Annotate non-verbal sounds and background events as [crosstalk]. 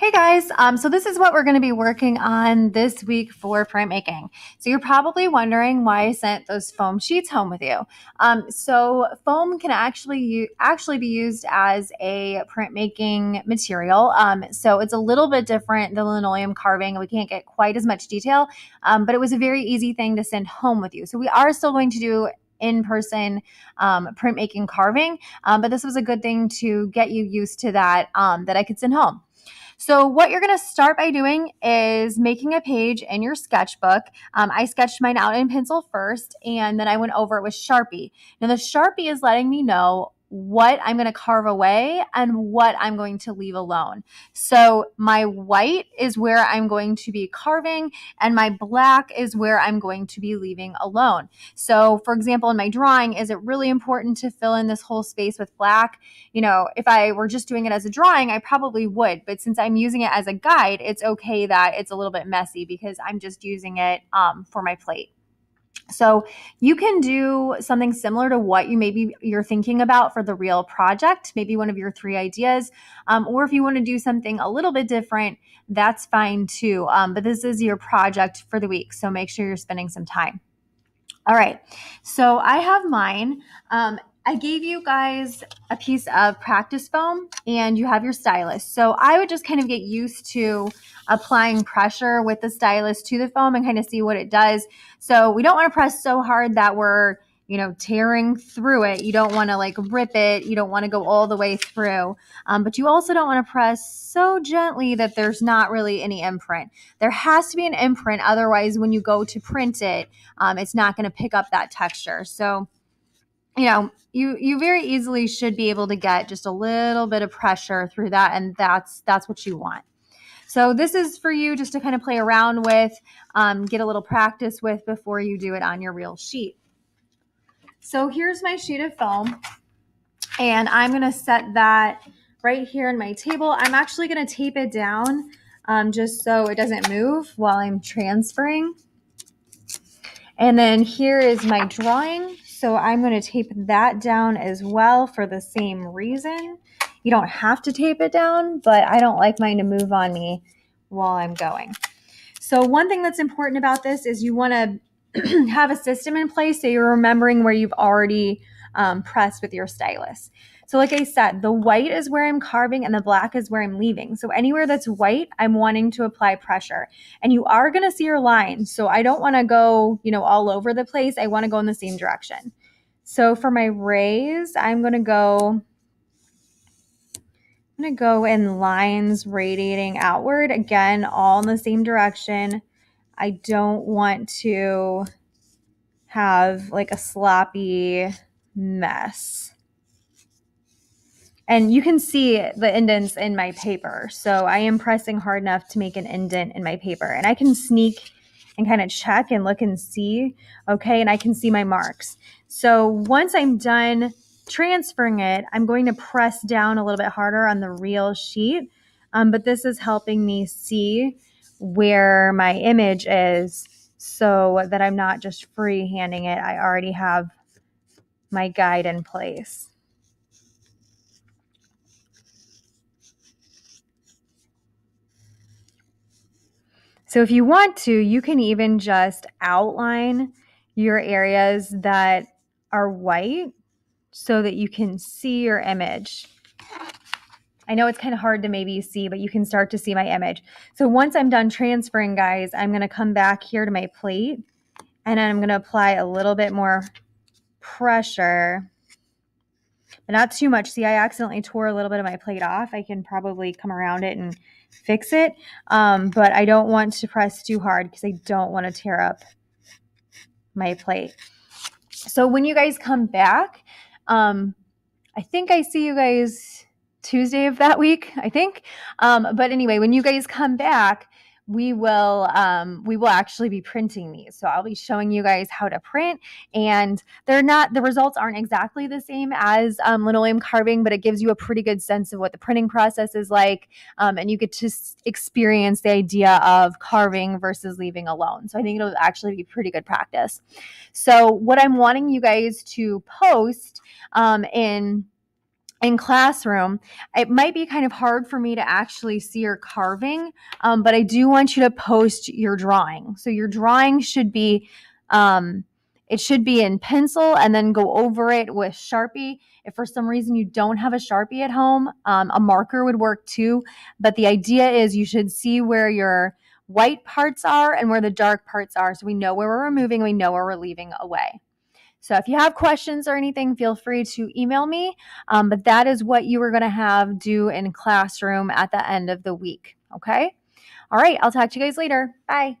Hey guys, um, so this is what we're going to be working on this week for printmaking. So you're probably wondering why I sent those foam sheets home with you. Um, so foam can actually actually be used as a printmaking material. Um, so it's a little bit different than linoleum carving. We can't get quite as much detail, um, but it was a very easy thing to send home with you. So we are still going to do in-person um, printmaking carving, um, but this was a good thing to get you used to that um, that I could send home. So, what you're going to start by doing is making a page in your sketchbook. Um, I sketched mine out in pencil first, and then I went over it with Sharpie. Now, the Sharpie is letting me know what I'm going to carve away and what I'm going to leave alone. So my white is where I'm going to be carving and my black is where I'm going to be leaving alone. So for example, in my drawing, is it really important to fill in this whole space with black? You know, if I were just doing it as a drawing, I probably would. But since I'm using it as a guide, it's okay that it's a little bit messy because I'm just using it um, for my plate. So you can do something similar to what you maybe you're thinking about for the real project, maybe one of your three ideas, um, or if you want to do something a little bit different, that's fine too. Um, but this is your project for the week, so make sure you're spending some time. All right, so I have mine. Um, I gave you guys a piece of practice foam and you have your stylus. So I would just kind of get used to applying pressure with the stylus to the foam and kind of see what it does. So we don't want to press so hard that we're, you know, tearing through it. You don't want to like rip it. You don't want to go all the way through. Um, but you also don't want to press so gently that there's not really any imprint. There has to be an imprint. Otherwise, when you go to print it, um, it's not going to pick up that texture. So, you know, you you very easily should be able to get just a little bit of pressure through that and that's that's what you want. So this is for you just to kind of play around with um, get a little practice with before you do it on your real sheet. So here's my sheet of foam and i'm going to set that right here in my table. I'm actually going to tape it down um, just so it doesn't move while i'm transferring. And then here is my drawing so I'm going to tape that down as well for the same reason. You don't have to tape it down, but I don't like mine to move on me while I'm going. So one thing that's important about this is you want [clears throat] to have a system in place so you're remembering where you've already um, with your stylus. So like I said, the white is where I'm carving and the black is where I'm leaving. So anywhere that's white, I'm wanting to apply pressure. And you are going to see your lines. So I don't want to go, you know, all over the place. I want to go in the same direction. So for my rays, I'm going to go I'm going to go in lines radiating outward. Again, all in the same direction. I don't want to have like a sloppy mess. And you can see the indents in my paper. So I am pressing hard enough to make an indent in my paper. And I can sneak and kind of check and look and see, okay, and I can see my marks. So once I'm done transferring it, I'm going to press down a little bit harder on the real sheet. Um, but this is helping me see where my image is so that I'm not just free handing it. I already have my guide in place. So if you want to, you can even just outline your areas that are white so that you can see your image. I know it's kind of hard to maybe see, but you can start to see my image. So once I'm done transferring, guys, I'm going to come back here to my plate and I'm going to apply a little bit more pressure, but not too much. See, I accidentally tore a little bit of my plate off. I can probably come around it and fix it. Um, but I don't want to press too hard because I don't want to tear up my plate. So when you guys come back, um, I think I see you guys Tuesday of that week, I think. Um, but anyway, when you guys come back, we will um, we will actually be printing these. So i'll be showing you guys how to print and they're not the results aren't exactly the same as um, linoleum carving but it gives you a pretty good sense of what the printing process is like um, and you get to experience the idea of carving versus leaving alone. So i think it'll actually be pretty good practice. So what i'm wanting you guys to post um, in in classroom, it might be kind of hard for me to actually see your carving, um, but I do want you to post your drawing. So your drawing should be, um, it should be in pencil and then go over it with Sharpie. If for some reason you don't have a Sharpie at home, um, a marker would work too. But the idea is you should see where your white parts are and where the dark parts are. So we know where we're removing, we know where we're leaving away. So if you have questions or anything, feel free to email me. Um, but that is what you are going to have do in classroom at the end of the week. Okay. All right. I'll talk to you guys later. Bye.